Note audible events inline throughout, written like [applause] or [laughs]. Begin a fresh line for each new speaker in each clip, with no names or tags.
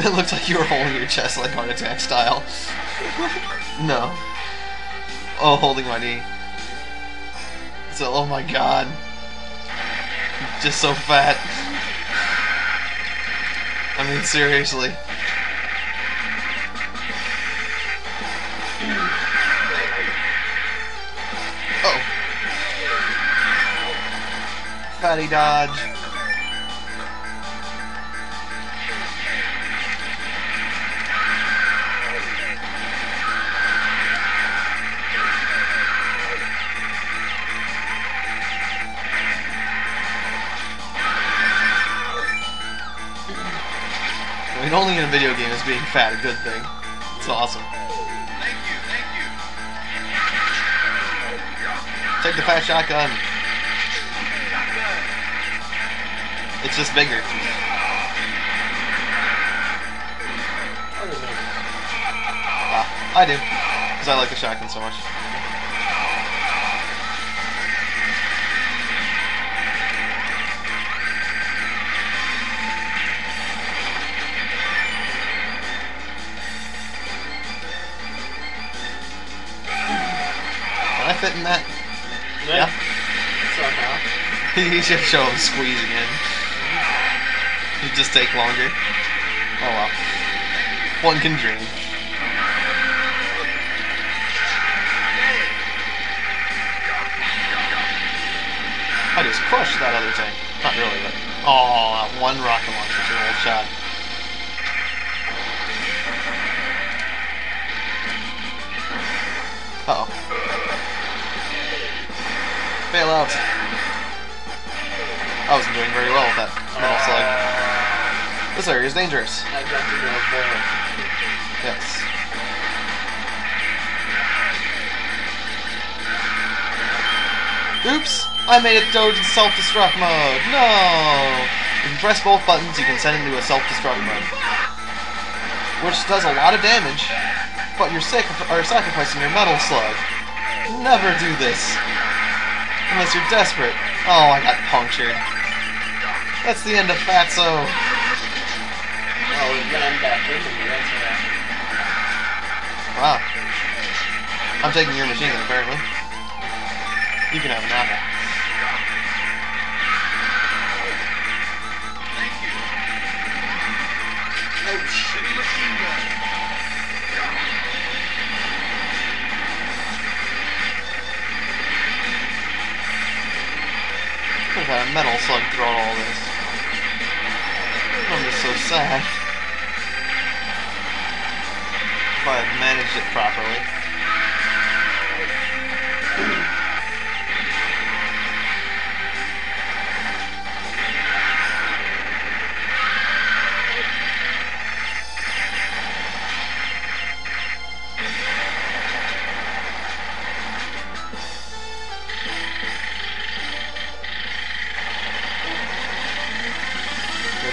[laughs] It looked like you were holding your chest like heart attack style. no. Oh, holding my knee. So, oh my god. Just so fat. I mean, seriously. Oh. Fatty dodge. Mean, only in a video game is being fat a good thing. It's awesome.
Thank you, thank you.
Take the fat shotgun. It's just bigger. Ah, I do. Because I like the shotgun so much. Fit in that? Yeah.
Somehow. [laughs]
you should show him squeezing in. It'd just take longer. Oh well. One can dream. I just crushed that other thing. Not really, but. Oh, that one rocket launcher an old shot. Uh oh. Bail out. I wasn't doing very well with that metal slug. This area is dangerous.
I jumped into a.
Yes. Oops! I made it go to self-destruct mode. No! If you press both buttons, you can send it into a self-destruct mode, which does a lot of damage. But you're sick are sacrificing your metal slug. Never do this, unless you're desperate. Oh, I got punctured. That's the end of Fatso.
Oh, we ran back into me. That's right.
Wow. I'm taking your machine gun, apparently. You can have an apple.
Thank you. Oh, shitty machine gun.
Had a metal slug throughout all this. I'm just so sad. If I had managed it properly.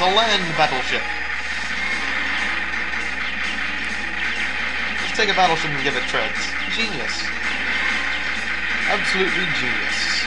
It's a land battleship. Let's take a battleship and give it treads. Genius. Absolutely genius.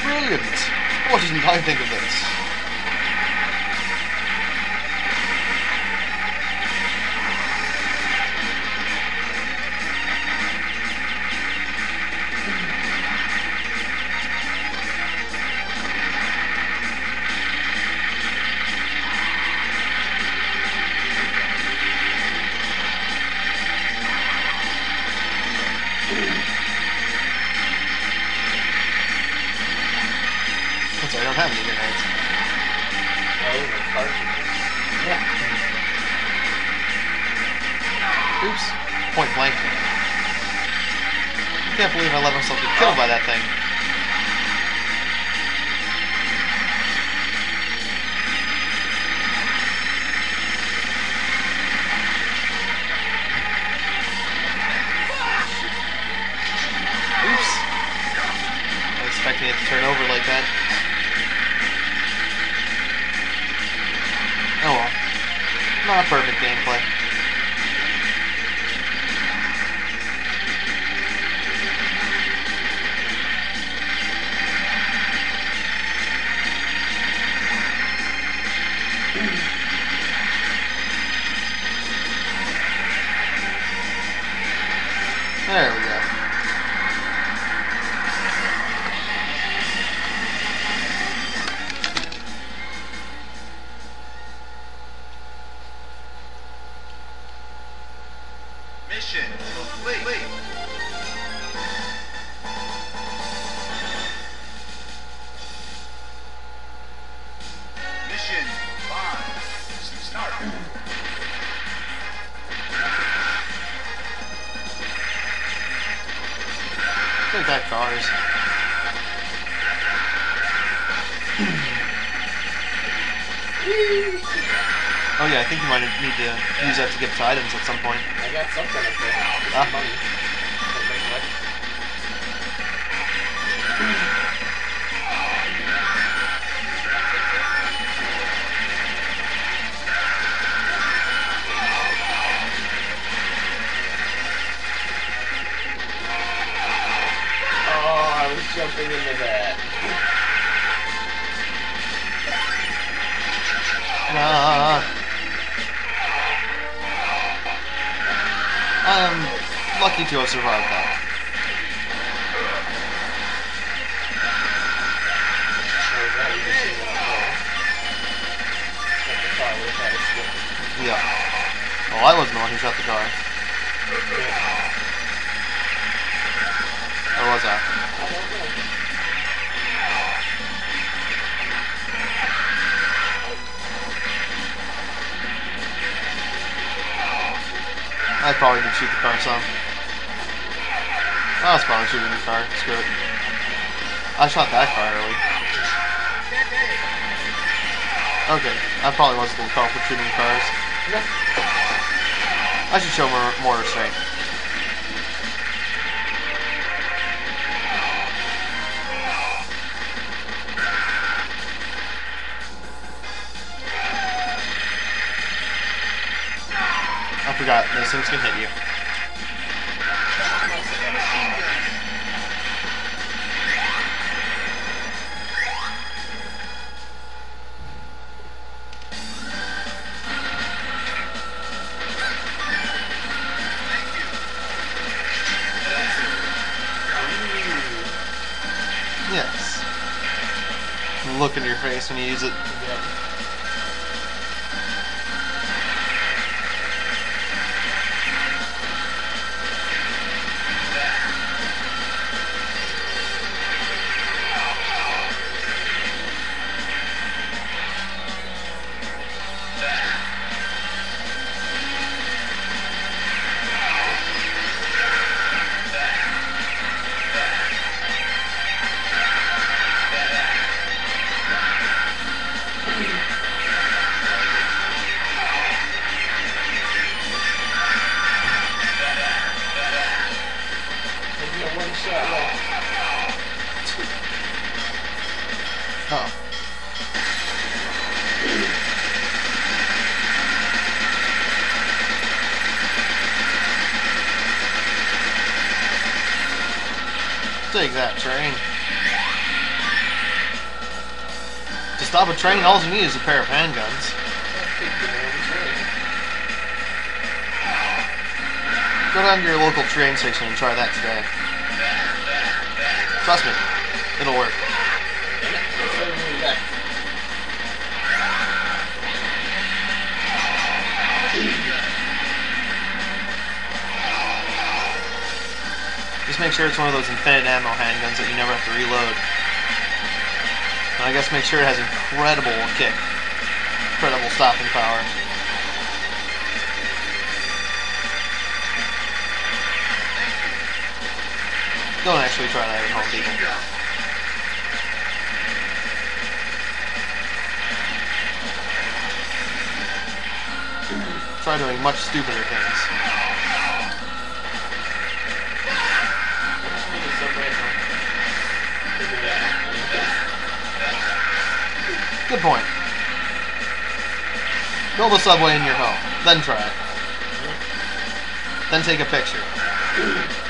Brilliant. What didn't I think of this? That's I don't have any grenades.
Oh, the cartridges.
Oops. Point blank. I Can't believe I let myself get killed by that thing. they have to turn over like that. Oh well. Not a perfect gameplay. There
Mission five. Start.
Take that cars. Yeah, I think you might need to use that to get to items at some point.
I got something up there.
Ah.
money. Don't make much. Oh, I was jumping into that.
I am lucky to have survived that.
I'm.
Yeah. Well, I wasn't the one who shot the car. I probably did shoot the car some. I was probably shooting the car. Screw it. I shot that car early. Okay, I probably was a little culprit shooting cars. I should show more, more restraint. Forgot, those things can hit you. Yes. Look in your face when you use it.
Yep.
That, train. To stop a train, all you need is a pair of handguns. Go down to your local train station and try that today. Trust me, it'll work. Just make sure it's one of those infinite ammo handguns that you never have to reload. And I guess make sure it has incredible kick. Incredible stopping power. Don't actually try that at home, people. Try doing much stupider things. Good point. Build a subway in your home, then try it. Then take a picture.